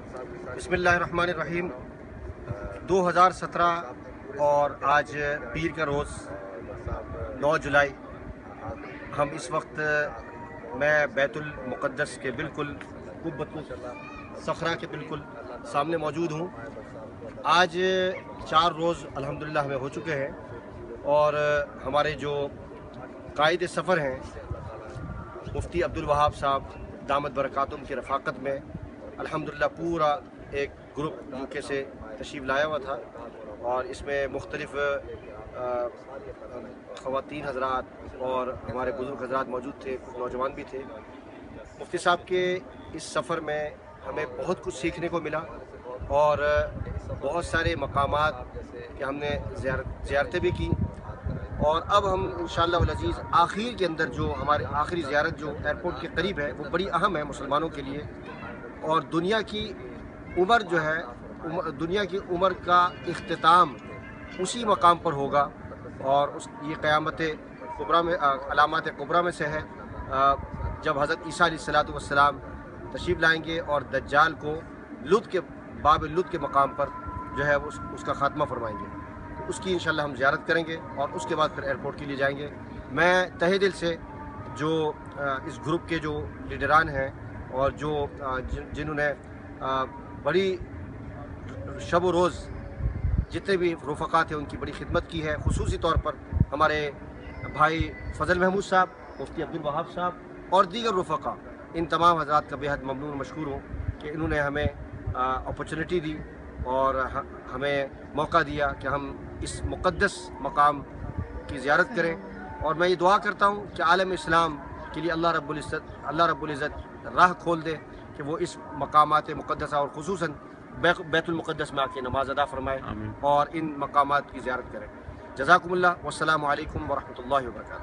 बसमीम 2017 और आज पीर का रोज़ 9 जुलाई। हम इस वक्त, मैं बैतुल मुक़द्दस के बिल्कुल कुब्बतुल सखरा के बिल्कुल सामने मौजूद हूँ। आज चार रोज़, अल्हम्दुलिल्लाह, हमें हो चुके हैं और हमारे जो कायद सफ़र हैं, मुफ्ती अब्दुल वहाब साहब, दामद बरक़ातुम की रफ़ाकत में अल्हम्दुलिल्लाह, पूरा एक ग्रुप यूके से तशरीफ़ लाया हुआ था और इसमें मुख्तलिफ़ ख़वान हजरात और हमारे बुज़ुर्ग हजरात मौजूद थे, नौजवान भी थे। मुफ्ती साहब के इस सफ़र में हमें बहुत कुछ सीखने को मिला और बहुत सारे मकाम के हमने ज़्यारतें भी की और अब हम इन अज़ीज़ आखिर के अंदर जो हमारे आखिरी ज़्यारत जो एयरपोर्ट के करीब है, वो बड़ी अहम है मुसलमानों के लिए। और दुनिया की उम्र जो है दुनिया की उम्र का अख्ताम उसी मकाम पर होगा और उस ये क़्यामत कुबरा में अलामत कुबरा में से है। जब हज़रत ईसा सलाम तशीफ लाएँगे और दज्जाल को लुत के बाब लुत के मकाम पर जो है उस, उसका ख़ात्मा फरमाएँगे। तो उसकी इंशाल्लाह हम ज़्यारत करेंगे और उसके बाद फिर एयरपोर्ट के लिए जाएँगे। मैं तहे दिल से जो इस ग्रुप के जो लीडरान हैं और जो जिन्होंने बड़ी शब रोज़ जितने भी रफ़ा थे उनकी बड़ी खिदमत की है। खसूस तौर पर हमारे भाई फजल महमूद साहब, मुफ्ती अब्दुल वहाब साहब और दीगर रफ़ा इन तमाम हजरात का बेहद ममनून मशहूर हूँ कि इन्होंने हमें अपॉर्चुनिटी दी और हमें मौका दिया कि हम इस मुक़दस मकाम की ज़्यारत करें। और मैं ये दुआ करता हूँ कि आलम इस्लाम के लिए अल्लाह रब्ज़त अल्लाह रब्ज़त राह खोल दे कि वो इस मकाम मुक़दसा और खसूस बैतुलमक़दस में आके नमाज़ अदा फ़रमाए और इन मकाम की ज़्यारत करें। जजाकम्ला वसलम वरहमल वर्का